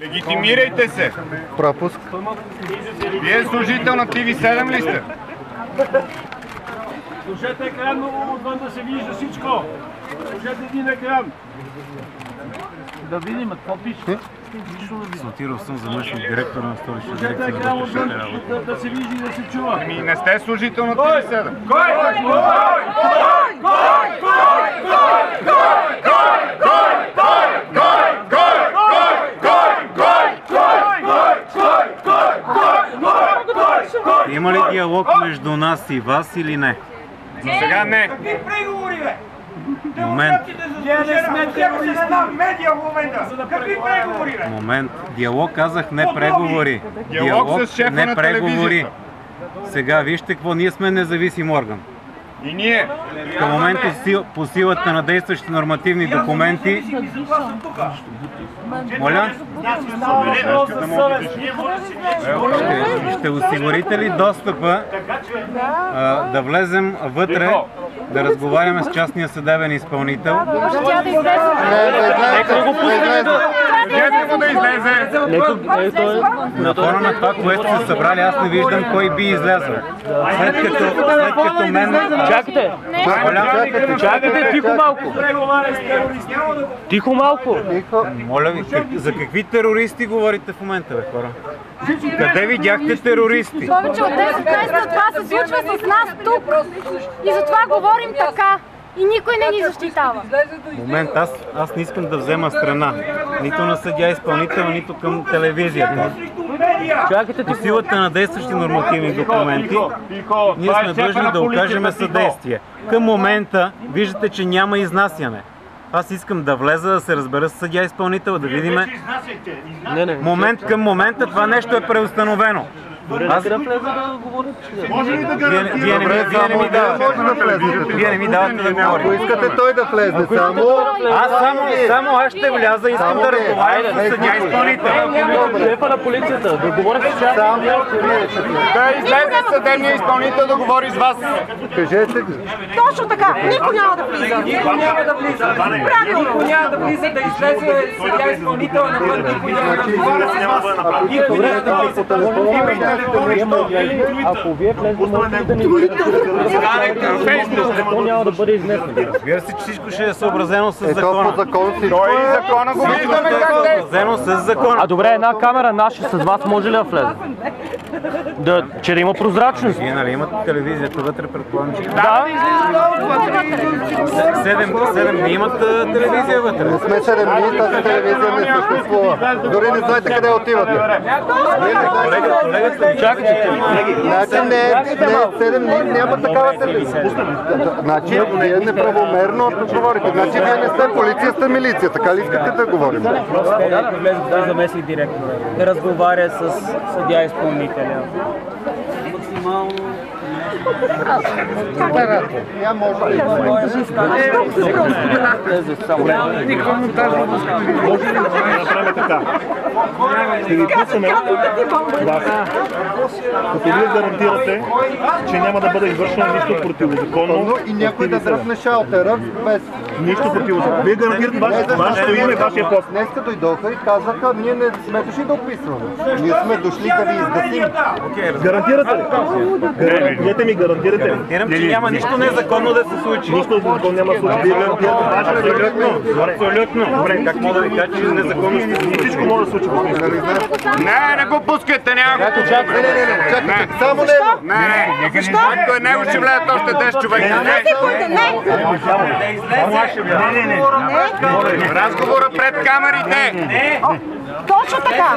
Легитимирайте се! Пропуск. Вие служител на ТВ7 ли сте? Служете екран, много отвън да се вижда всичко. Служете един екран. Да видим, какво пише. Констатирал съм заместник директор на столична дирекция на отвън, работи. да, се вижда и да се чува. Ми не сте служител на ТВ7. Има ли диалог между нас и вас или не? За сега не. преговори, бе? Момент, Ние не сме терористи. една медия в момента. Какви преговори, бе? момент. Диалог казах не преговори. Диалог с шефа не на преговори. телевизията. Сега вижте какво, ние сме независим орган. И ние. Към момента по силата на действащи нормативни документи, моля, ще, осигурите ли достъпа да влезем вътре, да разговаряме с частния съдебен изпълнител? Може тя да излезе. Не, да. Да излезе. Да излезе. На фона на това, което са събрали, аз не виждам кой би излязъл. След като, след като мен... Чакайте, Чакайте, тихо малко. Тихо малко. Моля ви, за какви терористи говорите в момента, бе, хора? Къде видяхте терористи? Повече от 10 месеца това се случва с нас тук. И затова говорим така. И никой не ни защитава. Момент, аз, аз не искам да взема страна. Нито на съдя изпълнител, нито към телевизията. Чакайте, По силата на действащи нормативни документи, ние сме длъжни да окажем съдействие. Към момента виждате, че няма изнасяне. Аз искам да влеза, да се разбера с съдя изпълнител, да видим. Момент към момента това нещо е преустановено. Аз... Да влезе да вие, не ми давате, Може да влезете. вие не ми давате да Ако говоря. искате той да влезе, само... Аз само, само аз ще вляза, искам да разговарям с съдя изпълнител. Шефа на полицията, да говори с част. Само вие. Да излезе съдебния изпълнител да говори с вас. Кажете ги. Точно така. Никой няма да влиза. Никой няма да влиза. Правилно. Никой няма да влиза да излезе съдя изпълнител навън. Никой няма да влиза. Ако по телефона. Ако вие влезете, можете да ни видите. Закон няма да бъде изнесен. Разбира се, че всичко ще е съобразено с по закона. Той и е. закона го виждаме как е съобразено с закона. А добре, една камера наша с вас може ли да влезе? Да, че да има прозрачност. Вие нали имате телевизията вътре, предполагам, че... Да, Седем, седем не имат телевизия вътре. Не сме 7 дни, тази телевизия не съществува. Дори не знаете къде отивате. Чакайте. Значи не, не, 7 дни няма такава телевизия. Значи вие неправомерно говорите. Значи вие не сте полиция, сте милиция. Така ли искате да говорим? да влезе да заместник директора, да разговаря с съдя изпълнителя. Максимално Я може да направим така. Ще ви пуснем като вие гарантирате, че няма да бъде извършено нищо противозаконно. и някой да дръпне шалтера без... Нищо противозаконно. Вие гарантирате вашето име, вашия пост. Днеска дойдоха и казаха, ние не сме дошли да описваме. Ние сме дошли да ви издасим. Гарантирате ли? Гарантирате ми, гарантирате. Гарантирам, че няма нищо незаконно да се случи. Нищо незаконно няма да се случи. Абсолютно. Добре, как мога да ви кажа, че незаконно? Всичко може да се случи. Не, не го пускайте, няма го Не, не, не, не, чакайте, само него. Не, не, който е него ще влязат още 10 човека. Не, Не, не. разговора пред камерите. Точно така.